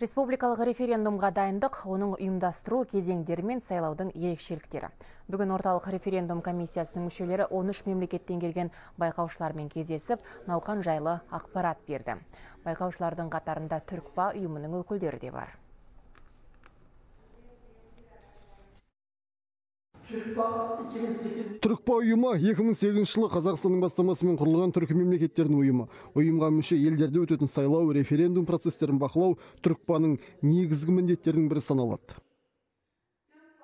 Республикалық референдумға дайындық, оның ұйымдастыру кезеңдері мен сайлаудың ерекшеліктері. Бүгін орталық референдум комиссиясының мүшелері 13 мемлекеттен келген байқаушылармен кездесіп, науқан жайлы ақпарат берді. Байқаушылардың қатарында Түркпа ұйымының өкілдері де бар. Түркпа ұйымы 2008 жылы қазақстанның бастамасымен құрылған түркі мемлекеттерінің ұйымы ұйымға мүше елдерде өтетін сайлау референдум процестерін бақылау түркпаның негізгі міндеттерінің бірі саналады.